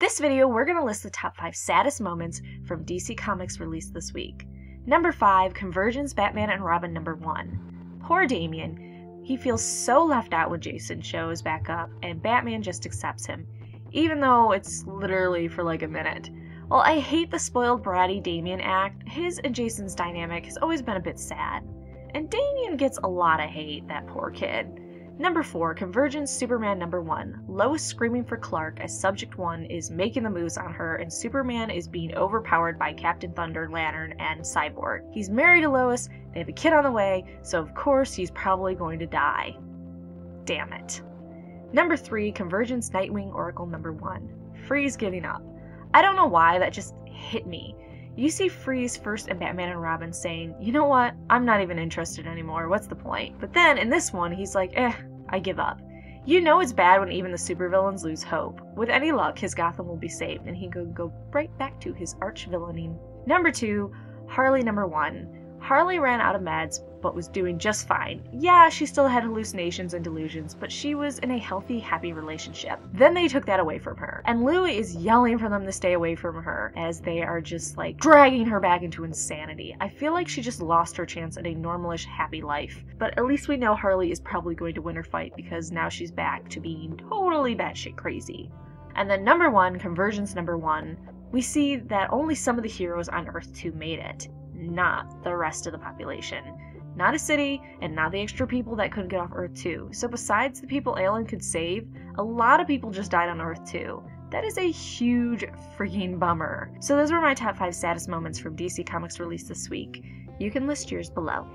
This video, we're going to list the top 5 saddest moments from DC Comics released this week. Number 5, Convergence Batman and Robin number 1. Poor Damian. He feels so left out when Jason shows back up, and Batman just accepts him, even though it's literally for like a minute. While I hate the spoiled bratty Damian act, his and Jason's dynamic has always been a bit sad. And Damian gets a lot of hate, that poor kid. Number 4, Convergence Superman number 1. Lois screaming for Clark as Subject 1 is making the moves on her and Superman is being overpowered by Captain Thunder, Lantern, and Cyborg. He's married to Lois, they have a kid on the way, so of course he's probably going to die. Damn it. Number 3, Convergence Nightwing Oracle number 1. Freeze giving up. I don't know why, that just hit me. You see Freeze first in Batman and Robin saying, you know what, I'm not even interested anymore, what's the point? But then in this one, he's like, eh, I give up. You know it's bad when even the supervillains lose hope. With any luck, his Gotham will be saved, and he could go right back to his arch villaining. Number two, Harley number one. Harley ran out of meds, but was doing just fine. Yeah, she still had hallucinations and delusions, but she was in a healthy, happy relationship. Then they took that away from her. And Louie is yelling for them to stay away from her as they are just like dragging her back into insanity. I feel like she just lost her chance at a normalish, happy life. But at least we know Harley is probably going to win her fight because now she's back to being totally batshit crazy. And then number one, Convergence number one, we see that only some of the heroes on Earth 2 made it, not the rest of the population not a city, and not the extra people that couldn't get off Earth 2. So besides the people Alan could save, a lot of people just died on Earth 2. That is a huge freaking bummer. So those were my top 5 saddest moments from DC Comics released this week. You can list yours below.